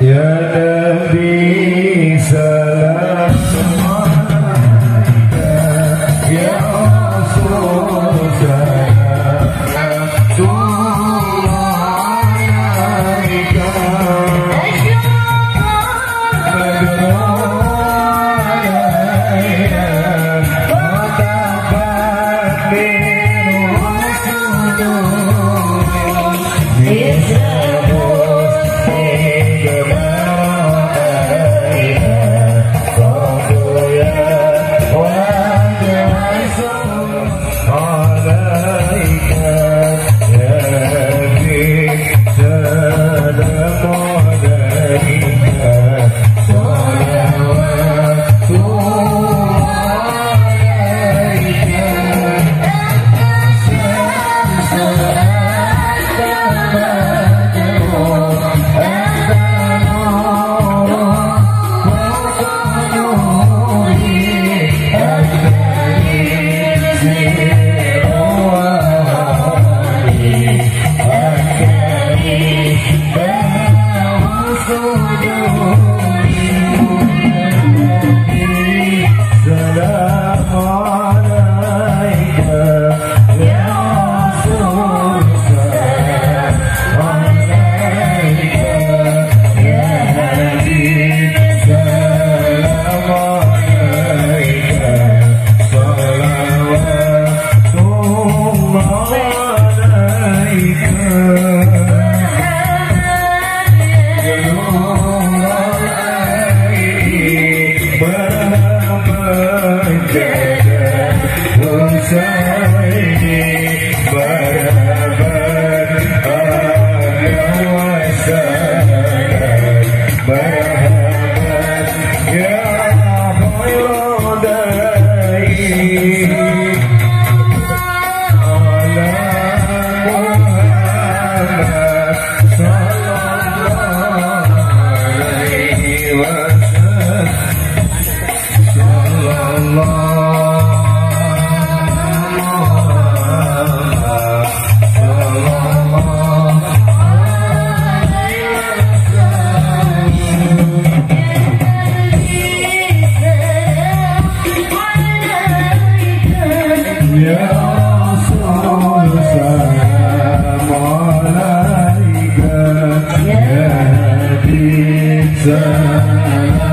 Yeah. Yeah.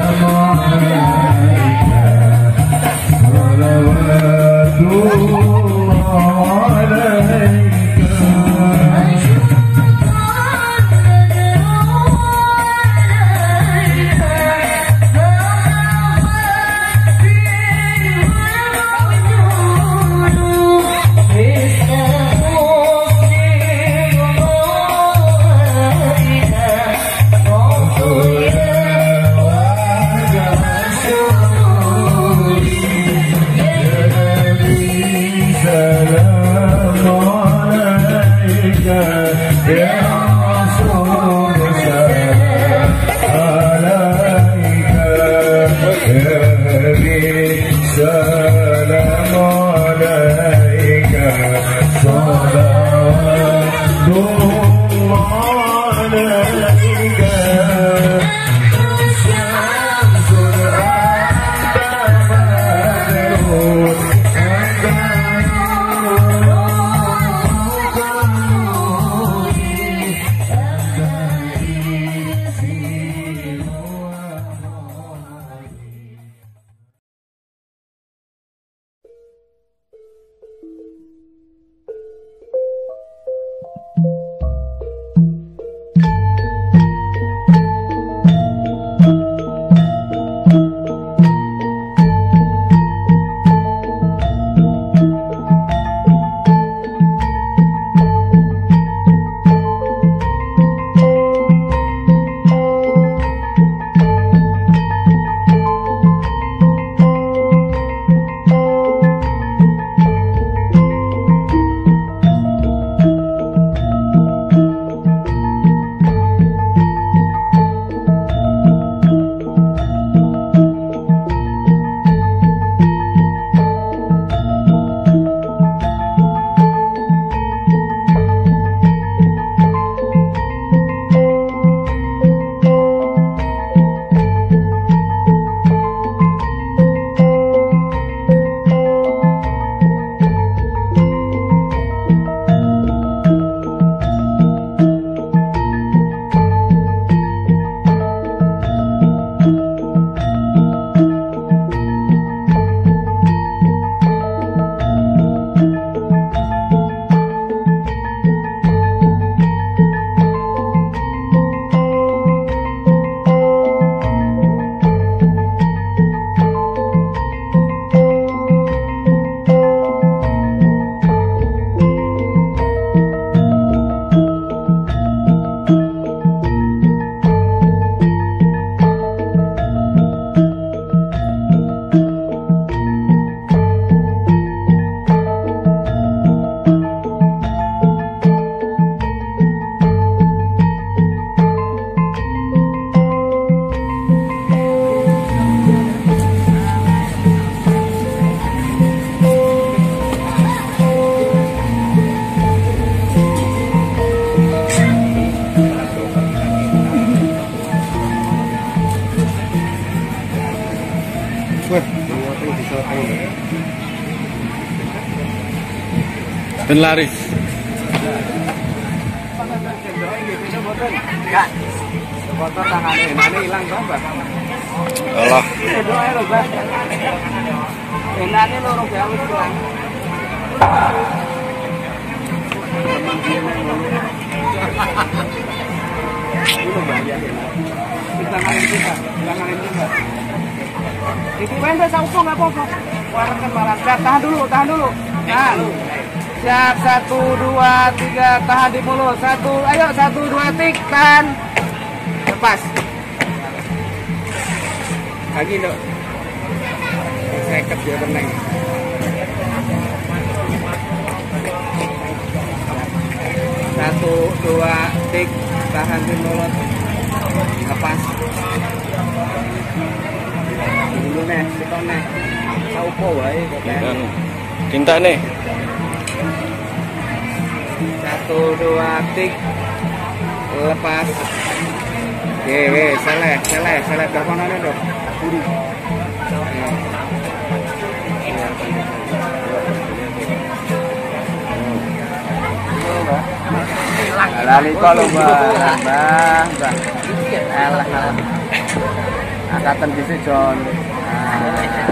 Ben laris. Enggak. Kotor tangane, ini hilang. Allah. Enake loro gawe hilang. Ini. Itu nggak apa-apa. Warna tahan dulu, tahan dulu. Tahan. Siap, satu, dua, tiga, tahan di mulut. Satu, ayo, satu, dua, tik, tahan. Lepas. Lagi, dok. Seket dia tenang. Satu, dua, tik, tahan di mulut. Lepas. Dulu nih, sitok nih. Saupo wae kok. Dan tinta nih. Satu, dua, tik. Lepas. Oke, oke, seleh, seleh, seleh. Dok. Buru. Lali mbak, mbak, mbak. Alah, alah. Angkatan gitu John. Ah.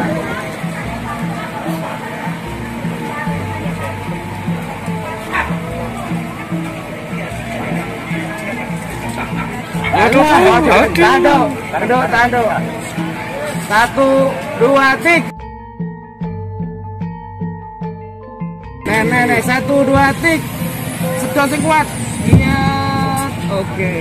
Aduh, aduh, tando, tando, tando. Satu, dua, tik. Nih, satu, dua, tik. Sedot sing kuat. Iya, oke.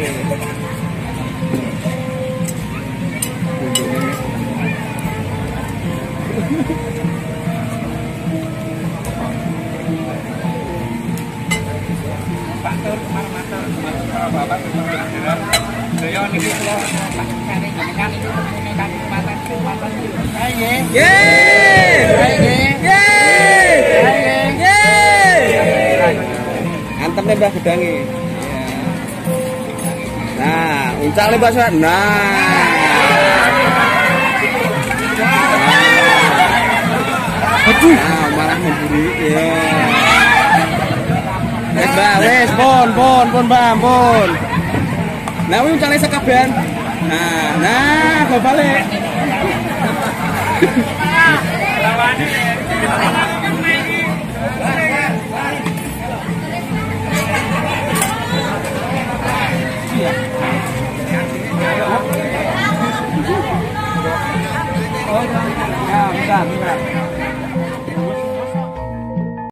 Antem nih mbak gedangi. Nah, uncak nih mbak. Nah. Aduh. Nah, malah memburi. Ya. Wes mbak, wes, pon, pon, pon mbak, pon. Nah, wih nih sekabian. Nah, nah, gue balik.